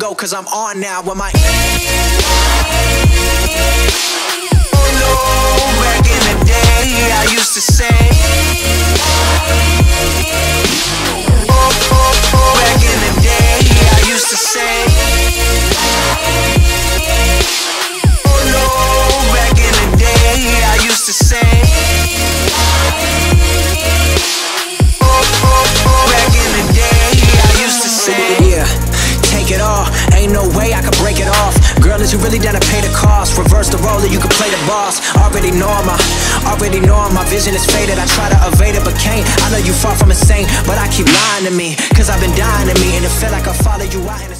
cause I'm on now with my. It all, ain't no way I could break it off. Girl, is you really down to pay the cost? Reverse the role, that you can play the boss. Already know my, already know I'm, my vision is faded. I try to evade it, but can't. I know you far from insane, but I keep lying to me, cause I've been dying to me, and it feel like I follow you out.